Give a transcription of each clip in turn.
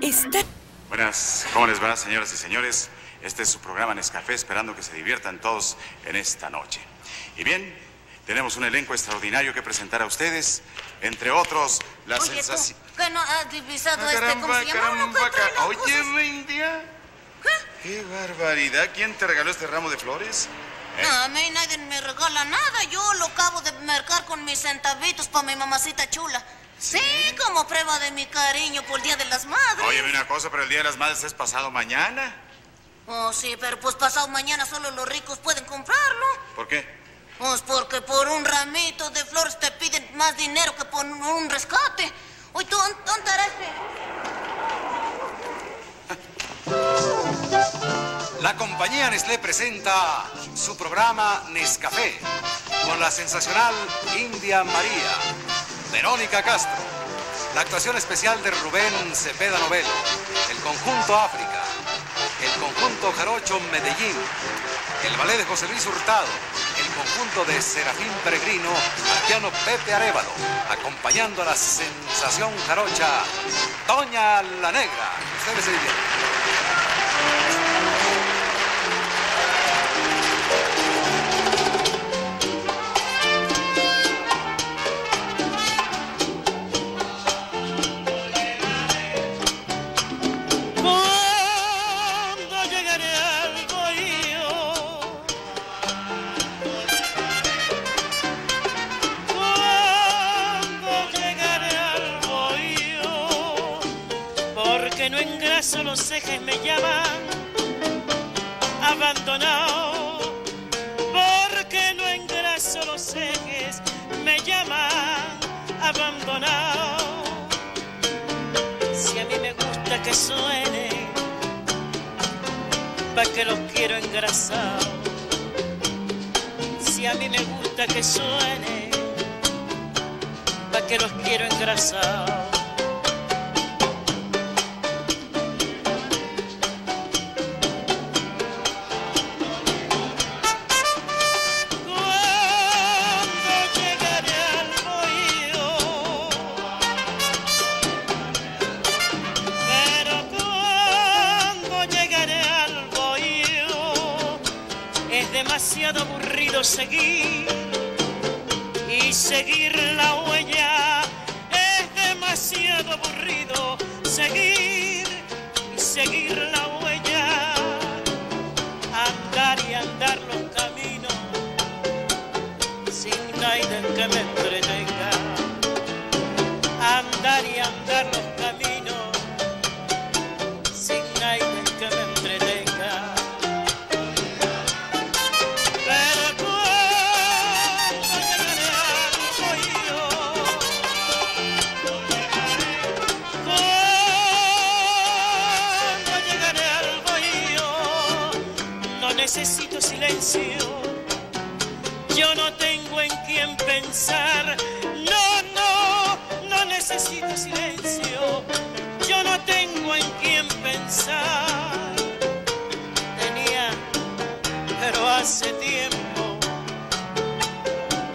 Está... Buenas, ¿cómo les va, señoras y señores? Este es su programa Nescafé, esperando que se diviertan todos en esta noche. Y bien, tenemos un elenco extraordinario que presentar a ustedes, entre otros, la Oye, tú, sensación... que no has divisado Ah, este, ¿cómo se llama? Trae las Oye, cosas. India. ¡Qué barbaridad! ¿Quién te regaló este ramo de flores? ¿Eh? No, a mí nadie me regala nada. Yo lo acabo de mercar con mis centavitos para mi mamacita chula. Sí, como prueba de mi cariño por el Día de las Madres. Óyeme una cosa, pero el Día de las Madres es pasado mañana. Oh, sí, pero pues pasado mañana solo los ricos pueden comprarlo. ¿Por qué? Pues porque por un ramito de flores te piden más dinero que por un rescate. Oye, ¿tú dónde estará este? La compañía Nestlé presenta su programa Nescafé con la sensacional India María, Verónica Castro, la actuación especial de Rubén Cepeda Novelo, el conjunto África, el conjunto Jarocho Medellín, el ballet de José Luis Hurtado, el conjunto de Serafín Peregrino, al Pepe Arevalo, acompañando a la sensación jarocha Doña la Negra. Ustedes se divierten. Los ejes me llaman abandonado, porque no engraso los ejes me llaman abandonado. Si a mí me gusta que suene, pa' que los quiero engrasados. Si a mí me gusta que suene, pa' que los quiero engrasados. Es demasiado aburrido seguir y seguir la huella. Es demasiado aburrido seguir y seguir la huella. Necesito silencio yo no tengo en quién pensar. No, no, no necesito silencio. Yo no tengo en quién pensar. Tenía, pero hace tiempo.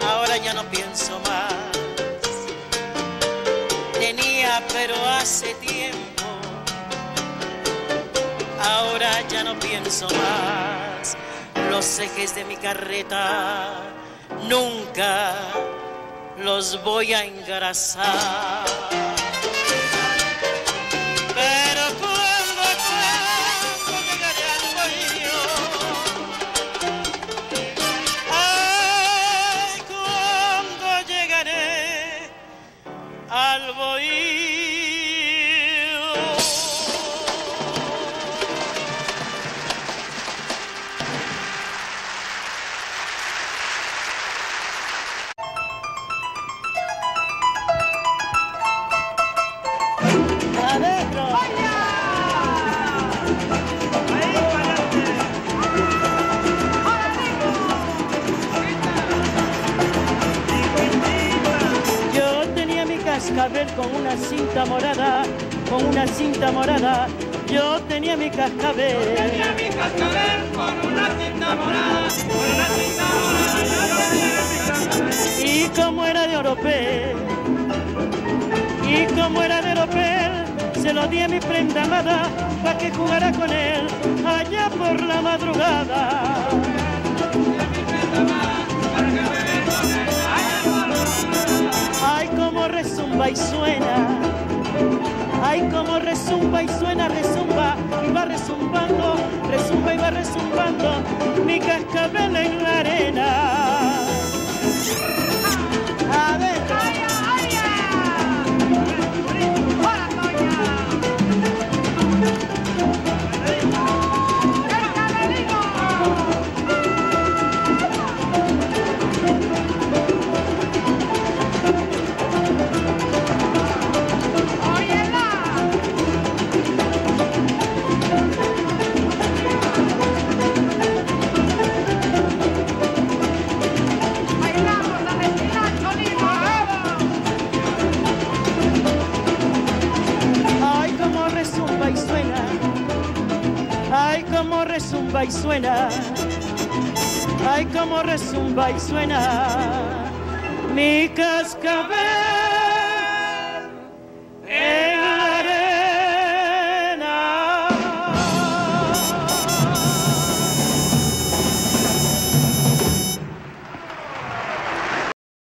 Ahora ya no pienso más. Tenía, pero hace tiempo. Ahora ya no pienso más. Los ejes de mi carreta nunca los voy a engrasar. Pero cuando, cuando llegaré al bohío, ay, cuando llegaré al bohío. Cascabel con una cinta morada, con una cinta morada. Yo tenía mi cascabel. tenía mi cascabel con una cinta morada, con una cinta morada. Y como era de oropel, y como era de oropel, se lo di a mi prenda amada para que jugara con él allá por la madrugada. Ay, resumba y suena. Ay, como resumba y suena, resumba y va resumbando, resumba y va resumbando mi cascabel en la arena. Resumba y suena. Ay, como resumba y suena. Mi cascabel.